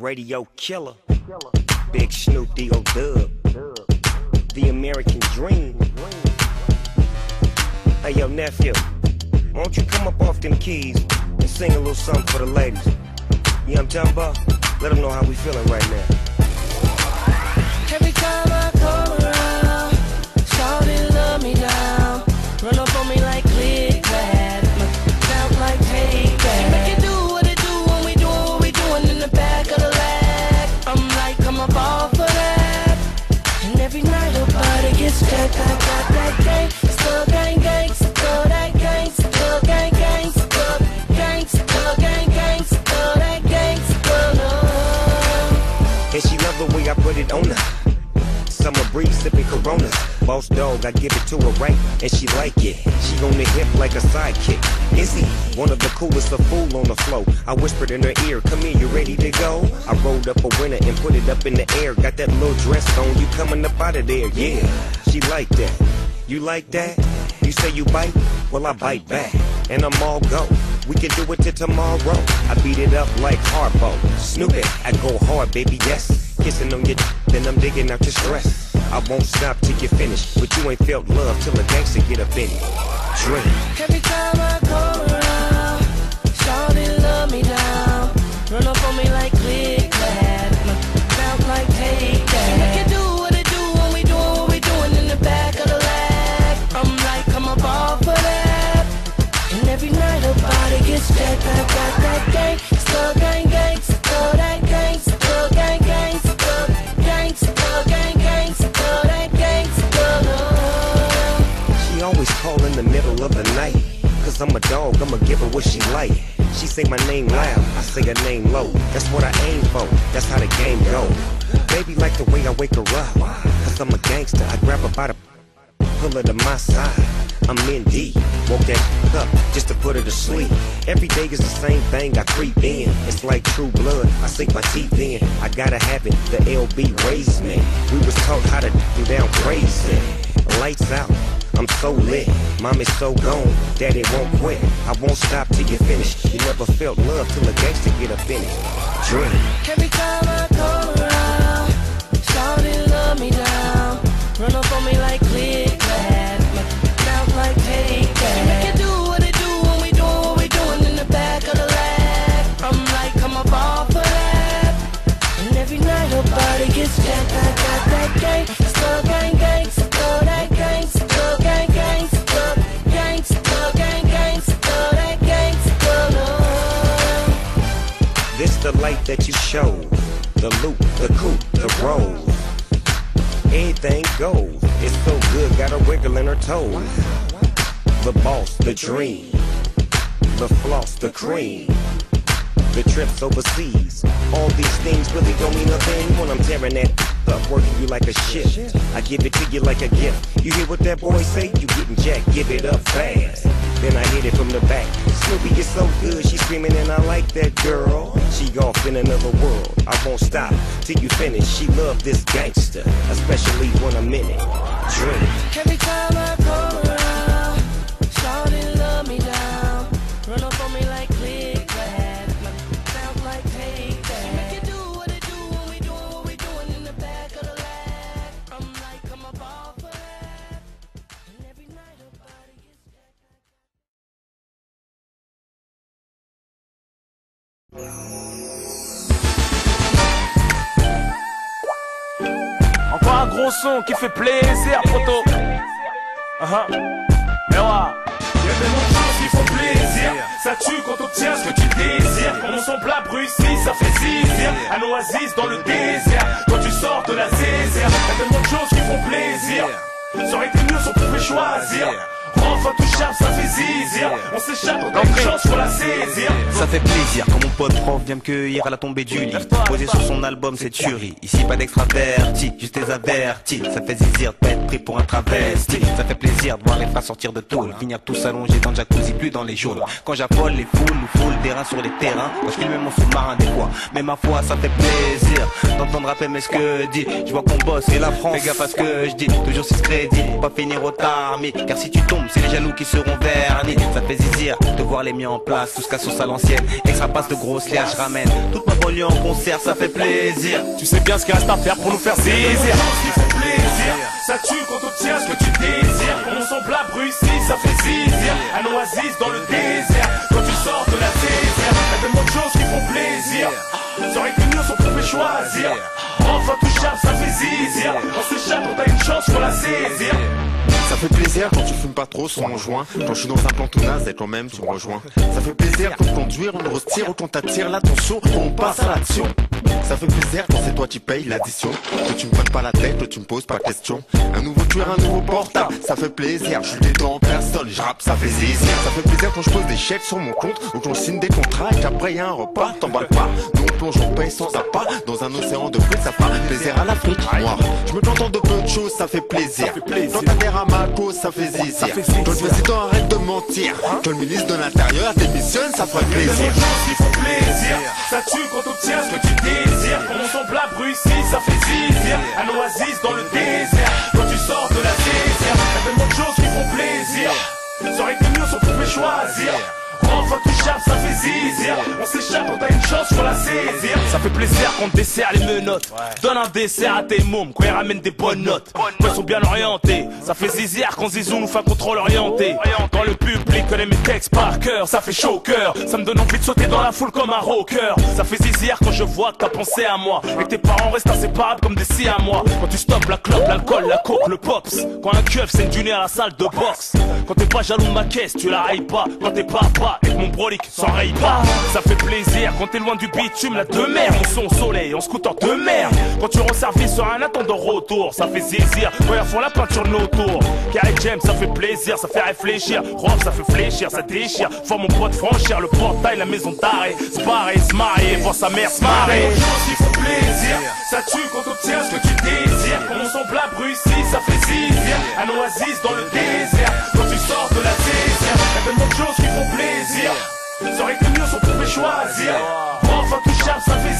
Radio killer. Big Snoop D.O. Dub. The American Dream. Hey, yo, nephew. Why don't you come up off them keys and sing a little something for the ladies? You know what I'm talking about? Let them know how we feeling right now. Every time I the way I put it on her. Summer breeze sipping Coronas. Boss dog, I give it to her right, and she like it. She on the hip like a sidekick. Izzy, one of the coolest, a fool on the flow. I whispered in her ear, come here, you ready to go? I rolled up a winner and put it up in the air. Got that little dress on, you coming up out of there, yeah. She like that. You like that? You say you bite? Well, I bite back, and I'm all go. We can do it till tomorrow. I beat it up like Harpo. Snoop it, I go hard, baby, yes. Kissing on your then I'm digging out your stress. I won't stop till you finish, but you ain't felt love till a gangster get up in it. Drink. Every time I come around, shawty love me down. Run up on me like click clack, sound like take that. Make it do what it do when we doing what we doing in the back of the lag. I'm like, I'm a ball for that. And every night her body gets jacked. I got that gang, always call in the middle of the night. Cause I'm a dog, I'ma give her what she like. She say my name loud, I say her name low. That's what I aim for, that's how the game go. Baby like the way I wake her up. Cause I'm a gangster, I grab her by the pull her to my side. I'm in deep, woke that up just to put her to sleep. Every day is the same thing, I creep in. It's like true blood, I sink my teeth in. I gotta have it, the LB raised me. We was taught how to do down crazy. Lights out, I'm so lit. Mom is so gone, daddy won't quit. I won't stop till you finish. You never felt love till a gangster get up in it. Drink. Every time I come around, shawty love me down. That you show. The loop, the coupe, the roll. Anything goes. It's so good, got a wiggle in her toes. The boss, the dream. The floss, the cream. The trips overseas. All these things really don't mean a thing when I'm tearing that up, working you like a shift. I give it to you like a gift. You hear what that boy say? You getting jacked, give it up fast. Then I hit it from the back. Snoopy is so good, she screaming and I like that girl. She off in another world. I won't stop till you finish. She love this gangster, especially when I'm in it. Every time I come Encore un gros son qui fait plaisir, proto. Uh-huh. Mais ouais. Y'a tellement de choses qui font plaisir. Ça tue quand t'obtiens ce que tu désires. On son plat Bruxelles, ça fait zizir. Un oasis dans le désert. Quand tu sors de la zézère. Y'a tellement de choses qui font plaisir. Ça aurait été mieux si on pouvait choisir. Enfin touchable, ça fait zizir. On s'échappe, on a une chance, faut la saisir. Ça fait plaisir quand mon pote prof vient me cueillir à la tombée du lit. Posé sur son album c'est tuerie Ici pas d'extraverti, juste des avertis. Ça fait zizir de pas pris pour un travesti. Ça fait plaisir de voir les frères sortir de tôle. Finir tous allongés dans le jacuzzi plus dans les geôles Quand j'affole les foules ou foule des reins sur les terrains. Quand je filme mon sous-marin des fois. Mais ma foi ça fait plaisir D'entendre rapper mais ce que dit. Je vois qu'on bosse et la France Fais gaffe à ce que je dis. Toujours si crédit pas finir au tarmi Car si tu tombes c'est les jaloux qui seront vernis. Ça fait de voir les mis en place Tout ce qu'à sauce à l'ancienne Extra passe de grosse liasse, je ramène toute ma banlieue en concert, ça fait plaisir. Tu sais bien ce qu'il reste à faire pour nous faire saisir. plaisir, ça tue quand on tient ce que tu désires. On son plat ici, ça fait zizir. Un oasis dans le désert, quand tu sors de la désert. Y'a tellement de choses qui font plaisir. Été mieux si on pouvait choisir. Enfin touchable, ça fait zizir. On s'échappe, on a une chance, faut la saisir. Ça fait plaisir quand tu fumes pas trop mon joint. Quand je suis dans un plan et toi-même tu me rejoins. Ça fait plaisir quand conduire on retire ou quand t'attires l'attention, on passe à l'action. Ça fait plaisir quand c'est toi qui payes l'addition. Que tu me prennes pas la tête, que tu me poses pas question. Un nouveau tueur, un nouveau portable, ça fait plaisir. Je suis détends en personne, je rappe, ça fait zizir. Ça fait plaisir quand je pose des chèques sur mon compte ou qu'on signe des contrats et qu'après y a un repas, t'emballes pas. Nous on plonge, on paye sans appât dans un océan de fruits, ça fera plaisir à l'Afrique. Moi, je me contente de peu de choses, ça fait plaisir. Quand t'adhères à ma cause, ça fait zizir. Quand le président arrête de que le ministre de l'Intérieur démissionne, ça ferait plaisir. Font plaisir. Ça tue quand on tient ce que tu désires. Quand on son plat ici, ça fait zizir. Un oasis dans le désert. Chance, la saisir. Ça fait plaisir qu'on dessert les menottes. Donne un dessert à tes mômes, quand ils ramènent des bonnes notes. Quand ils sont bien orientés. Ça fait zizir quand Zizou nous fait un contrôle orienté. Quand le public connaît mes textes par cœur, ça fait chaud au cœur. Ça me donne envie de sauter dans la foule comme un rocker. Ça fait zizir quand je vois que t'as pensé à moi. Et que tes parents restent inséparables comme des si à moi. Quand tu stoppes la clope, l'alcool, la coke, le pops. Quand un keuf c'est une à la salle de boxe. Quand t'es pas jaloux de ma caisse, tu la railles pas. Quand t'es papa et que mon brolic s'enraye pas. Ça fait plaisir quand t'es loin du bitume, la de mer. On son soleil, en scooter de. Quand tu rends service sur un attendant retour, ça fait zizir. Ils font la peinture de nos tours. Carré James, ça fait plaisir, ça fait réfléchir. Rob, ça fait fléchir, ça déchire. Faut mon pote franchir le portail, la maison d'arrêt. Se barrer, voir sa mère se marrer. qui font plaisir. Ça tue quand on tient ce que tu désires. Quand on son plat ici, ça fait zizir. Un oasis dans le désert. Quand tu sors de la désert, y'a tellement de choses qui font plaisir. Mieux si on pouvait choisir.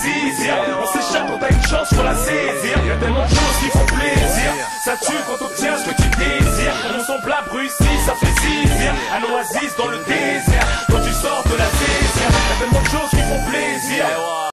On s'échappe, on a une chance, faut la saisir. Y'a tellement de choses qui font plaisir. Ça tue quand on ce que tu désires. Quand on son plat ici, ça fait zizir. Un oasis dans le désert.